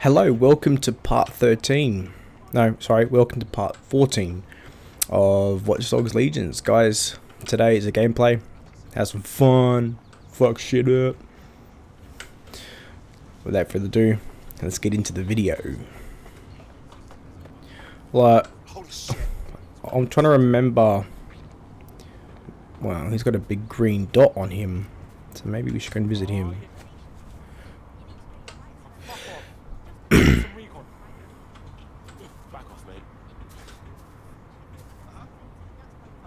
Hello, welcome to part 13. No, sorry, welcome to part 14 of Watch Dogs Legions. Guys, today is a gameplay. Have some fun. Fuck shit up. Without further ado, let's get into the video. Like, I'm trying to remember. Well, he's got a big green dot on him. So maybe we should go and visit him.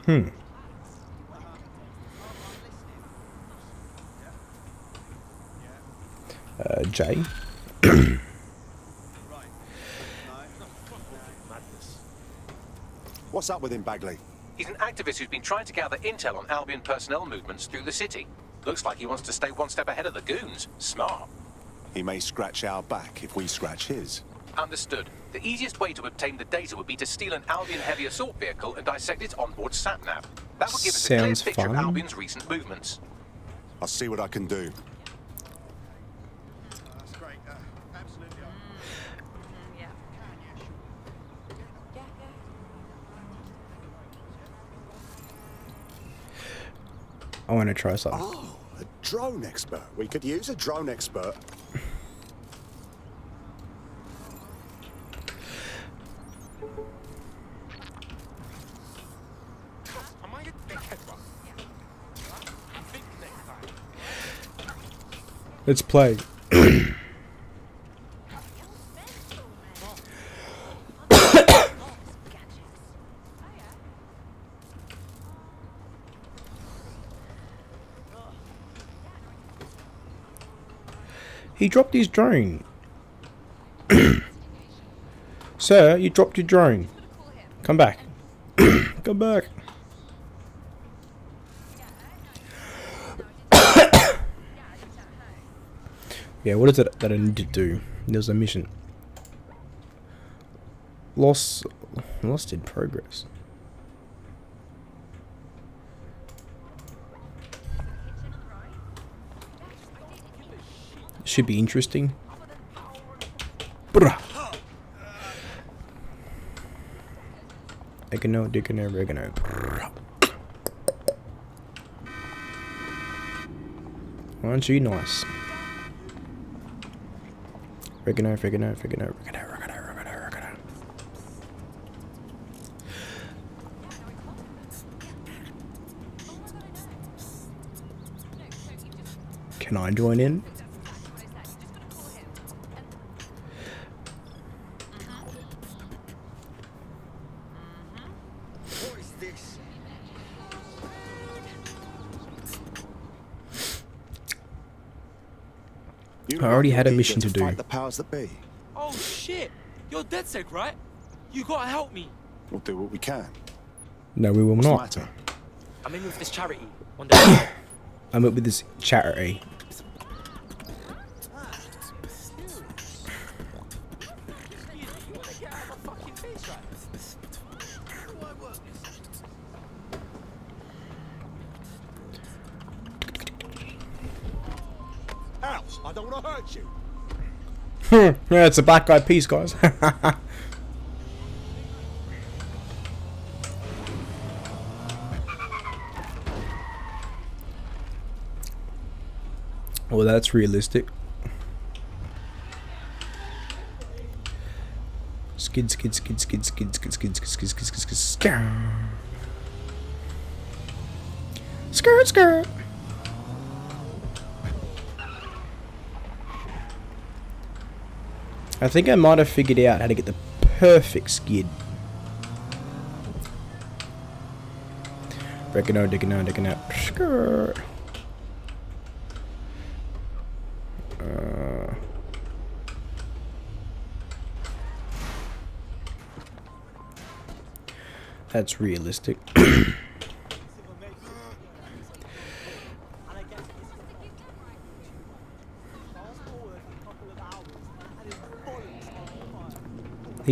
Hmm. Uh, Jay. What's up with him, Bagley? He's an activist who's been trying to gather intel on Albion personnel movements through the city. Looks like he wants to stay one step ahead of the goons. Smart. He may scratch our back if we scratch his. Understood. The easiest way to obtain the data would be to steal an Albion heavy assault vehicle and dissect its onboard satnav. That would give us a clear picture fun. of Albion's recent movements. I'll see what I can do. I want to try something. Oh, a drone expert. We could use a drone expert. Let's play. he dropped his drone. Sir, you dropped your drone. Come back. Come back. Yeah, what is it that I need to do? There's a mission. Lost, lost in progress. Should be interesting. Bruh. Oregano, oregano, oregano. Brrrah. Aren't you nice? Freaking out, freaking out, freaking out, freaking out, out, out, out. Can I join in? I already had a mission to do. Fight the powers that be. Oh shit! You're dead DedSec, right? You gotta help me. We'll do what we can. No, we will What's not. matter? I'm in with this charity. On the I'm up with this charity. I don't want to hurt you. yeah, it's a black eyed piece, guys. well, that's realistic. Skid, skid, skid, skid, skid, skid, skid, skid, skid, skid, skid, skid, skirt. Skirt, skirt. I think I might have figured out how to get the perfect skid. Breaking out, digging out, digging out. Uh, that's realistic.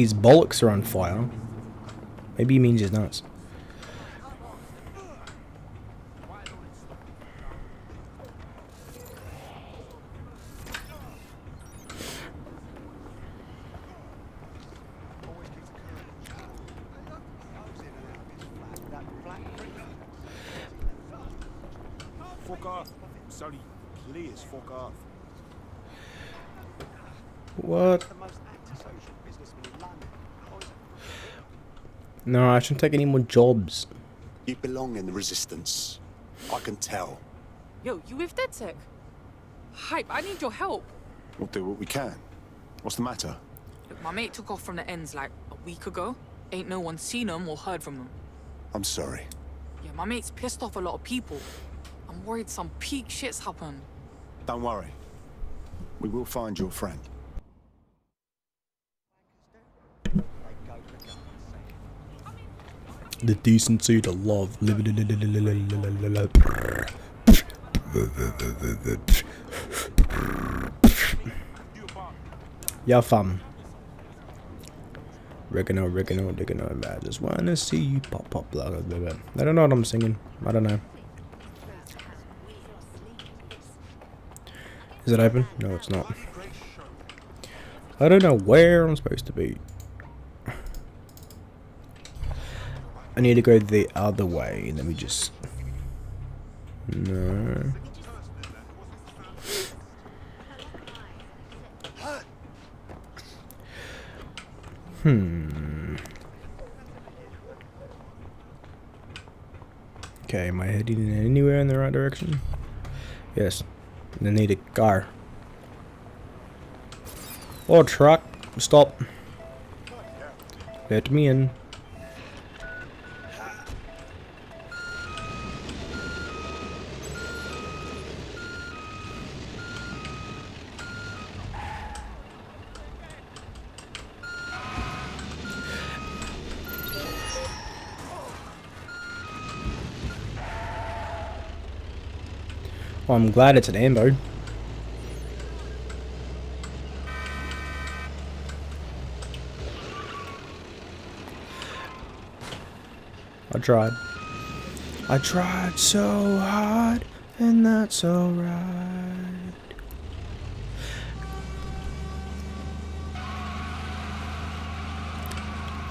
these bollocks are on fire. Maybe he means his nuts. What? No, I shouldn't take any more jobs. You belong in the resistance. I can tell. Yo, you with DedSec? Hype, I need your help. We'll do what we can. What's the matter? Look, my mate took off from the ends like a week ago. Ain't no one seen him or heard from him. I'm sorry. Yeah, my mate's pissed off a lot of people. I'm worried some peak shit's happened. Don't worry. We will find your friend. The decency, the love. Yeah, fam. Oregano, oregano, oregano, I just wanna see you pop, pop, blah, blah, blah. I don't know what I'm singing. I don't know. Is it open? No, it's not. I don't know where I'm supposed to be. I need to go the other way. Let me just... No. Hmm. Okay, am I heading anywhere in the right direction? Yes. I need a car. Oh, truck. Stop. Let me in. I'm glad it's an ambo. I tried. I tried so hard, and that's alright.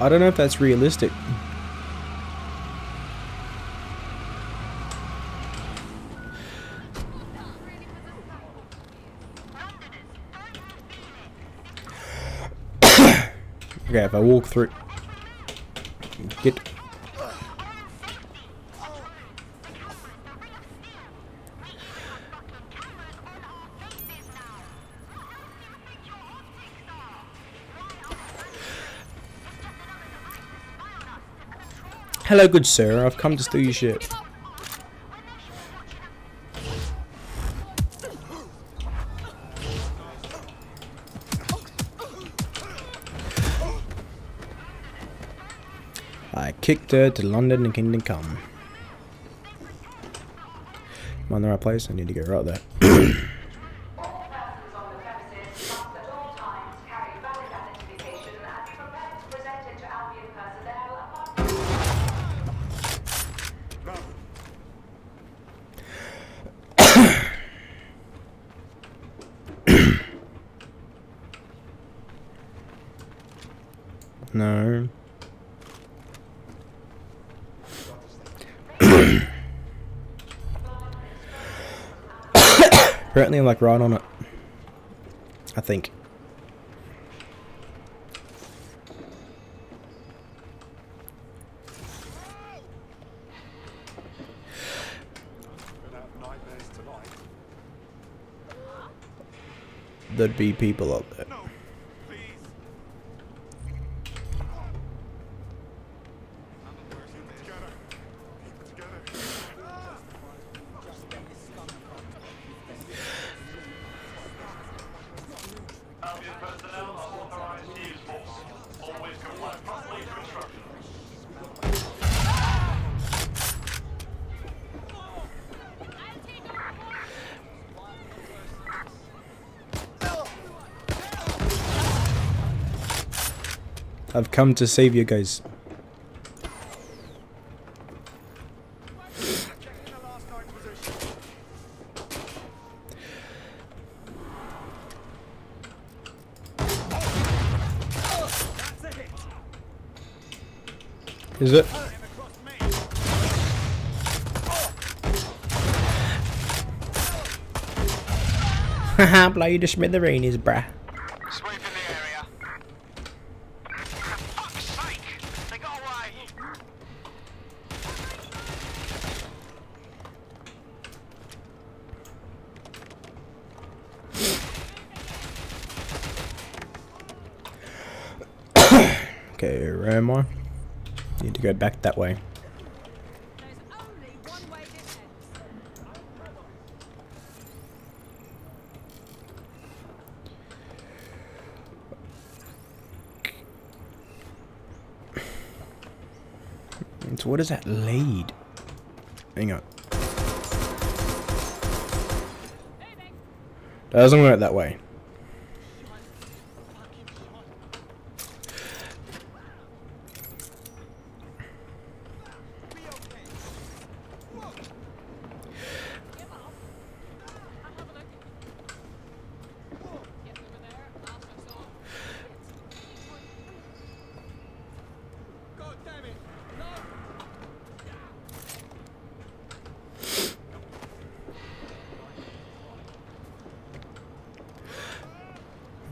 I don't know if that's realistic. Okay, if I walk through... Get... Hello, good sir. I've come to steal your shit. Kicked her to London and Kingdom Come. Am I in the right place? I need to go right there. All persons on the premises must at all times carry valid identification and be prepared to present it to Albion personnel upon No. Apparently I'm like right on it. I think. There'd be people up there. I've come to save you guys. Is it? Haha, blow you to smithereens, bruh. Okay, where am I? Need to go back that way. So what does that lead? Hang on. Doesn't work that way.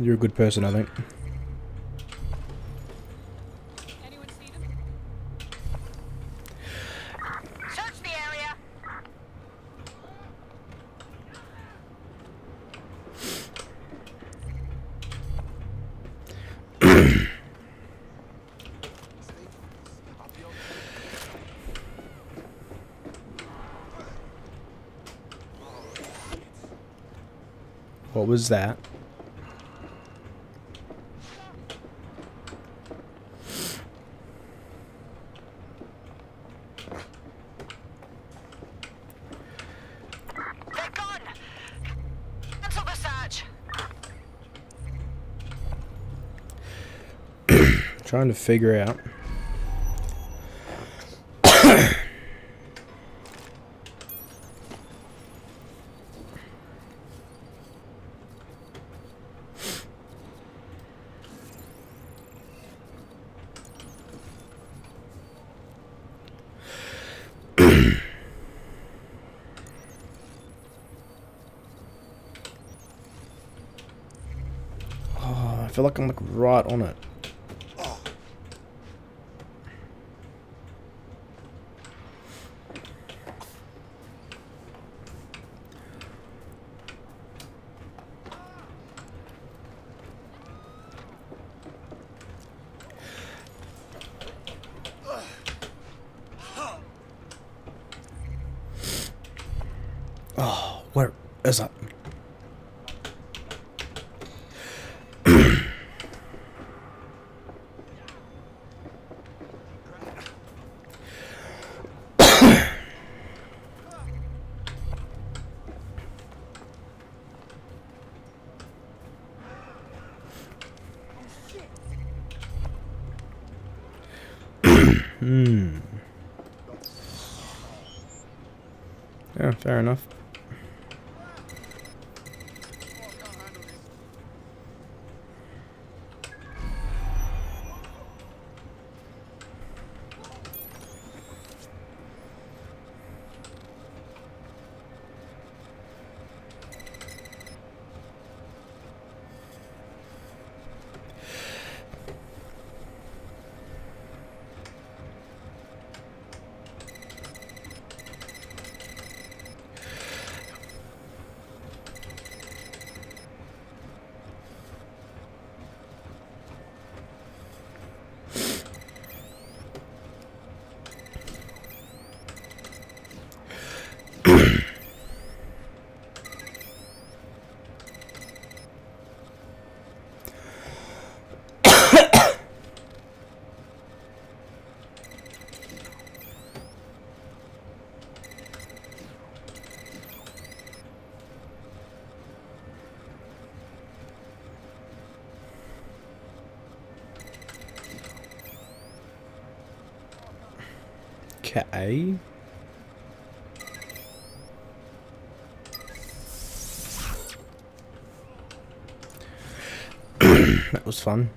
You're a good person, I think. Anyone see them? Search the area. What was that? Trying to figure out. oh, I feel like I'm like right on it. Oh, where is that? Okay. that was fun.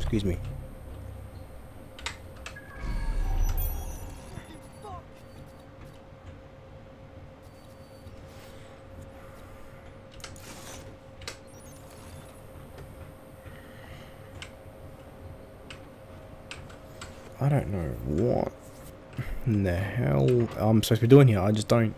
Excuse me. I don't know what in the hell I'm supposed to be doing here. I just don't.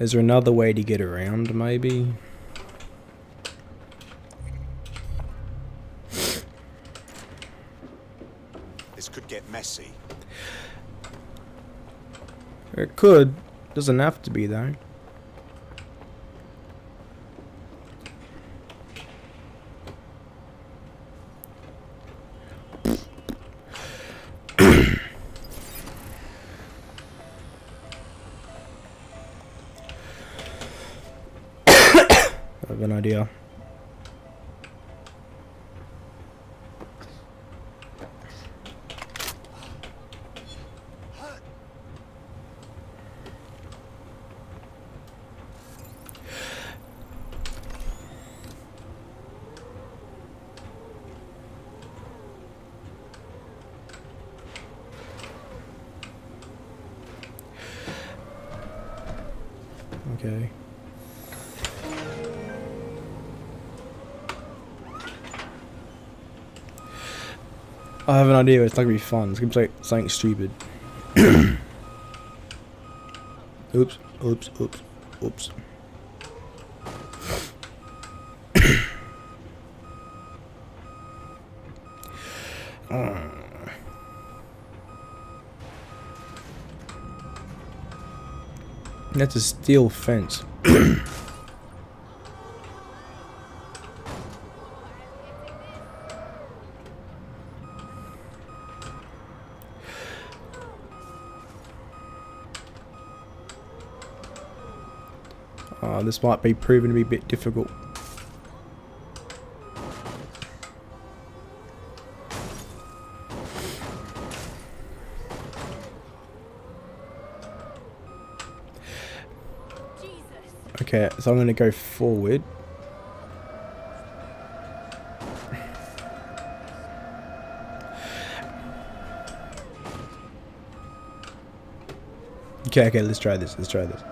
Is there another way to get around, maybe? This could get messy. It could. Doesn't have to be, though. Have an idea. Idea. It's not gonna be fun. It's gonna be like something stupid. oops! Oops! Oops! Oops! That's a steel fence. Uh, this might be proven to be a bit difficult. Okay, so I'm going to go forward. Okay, okay, let's try this. Let's try this.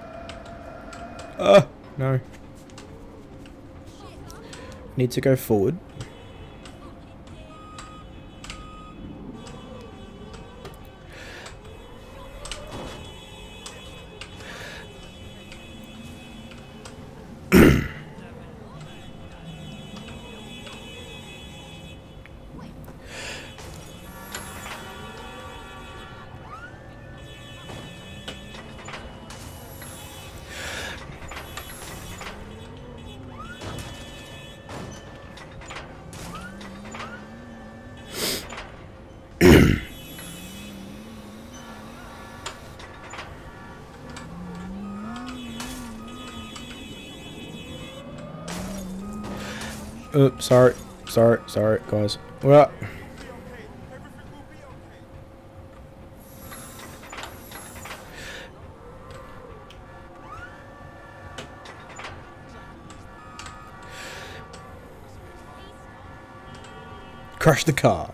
Oh, no. Need to go forward. Oops, sorry. Sorry, sorry, guys. Well, Crash the car.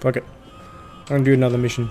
Fuck it. I'm gonna do another mission.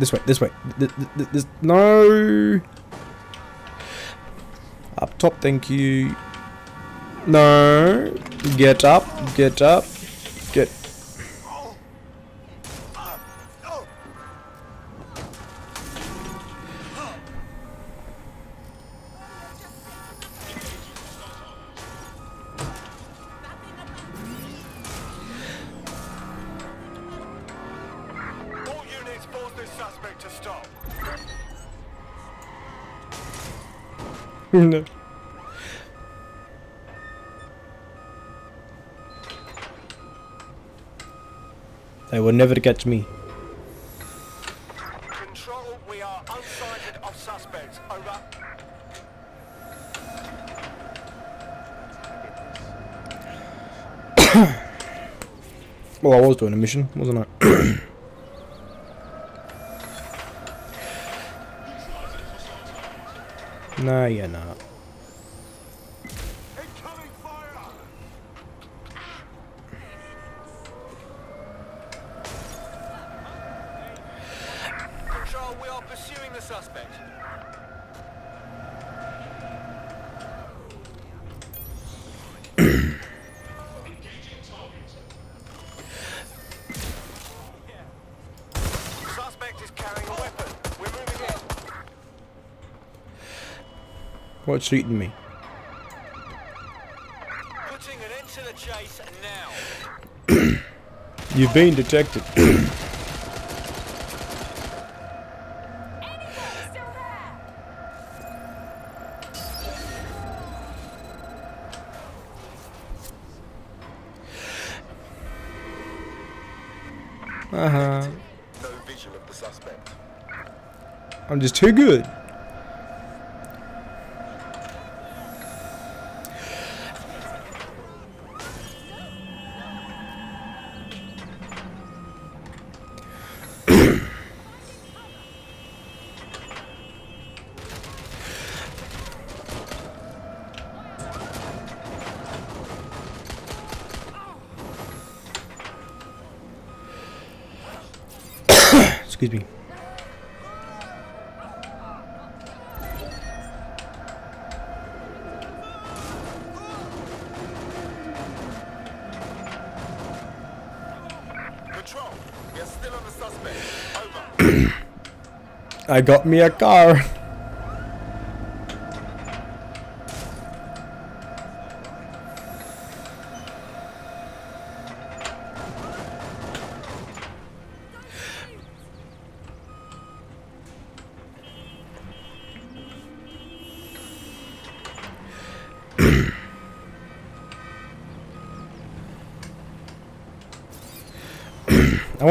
This way, this way. Th- th- th- This, no. Up top, thank you. No. Get up, get up, no. They will never catch me. Control, we are unsighted of suspects. Over. Well, I was doing a mission, wasn't I? no, you're not. Incoming fire! Control, we are pursuing the suspect. Suspect is carrying a weapon. We're moving in. What's shooting me? Putting an end to the chase now. You've been detected. uh huh. No visual of the suspect. I'm just too good. Excuse me. Control, are still on the suspect. Over. I got me a car.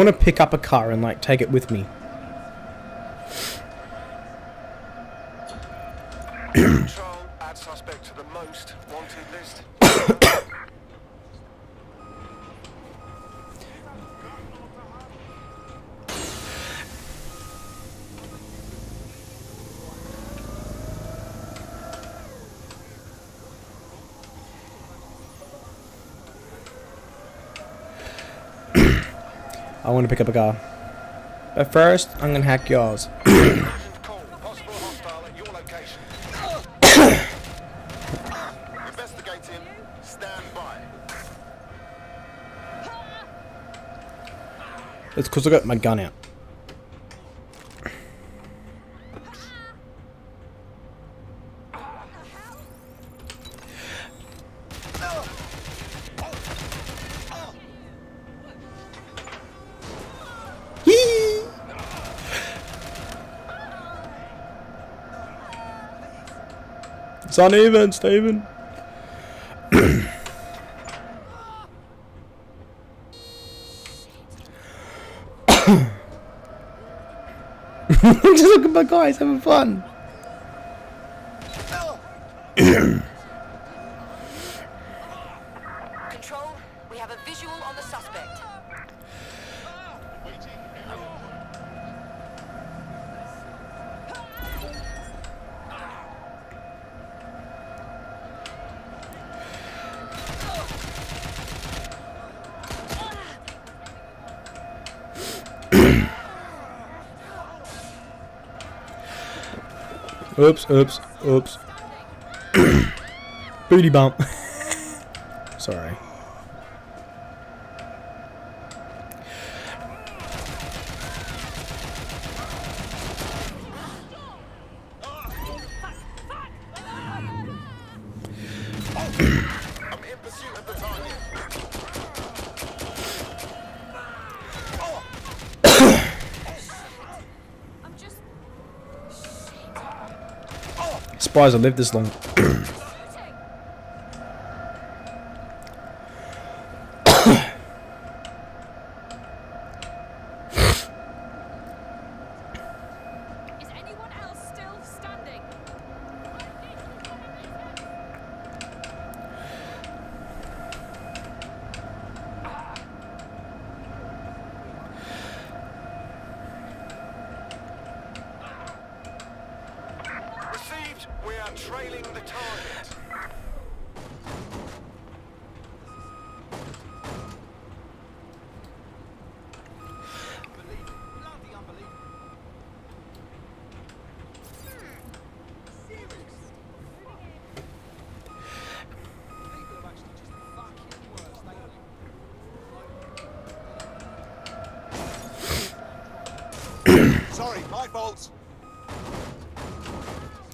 Want to pick up a car and like take it with me. I want to pick up a car. But first, I'm gonna hack yours. Urgent call. Possible hostile at your location. Investigating. Stand by. It's because I got my gun out. It's uneven, Stephen. Just look at my guys having fun. Oops, oops, oops. Booty bump. Sorry. I'm in pursuit of the target. I'm just. Surprised I lived this long. Is anyone else still standing? Received. We are trailing the target.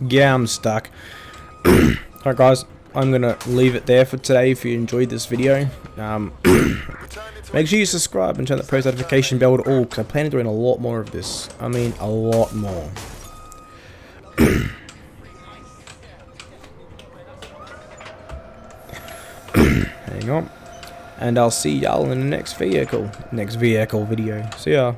Yeah, I'm stuck. Alright guys, I'm gonna leave it there for today if you enjoyed this video. Um, make sure you subscribe and turn the post notification bell to all because I plan on doing a lot more of this. I mean, a lot more. Hang on. And I'll see y'all in the next vehicle. Next vehicle video. See ya.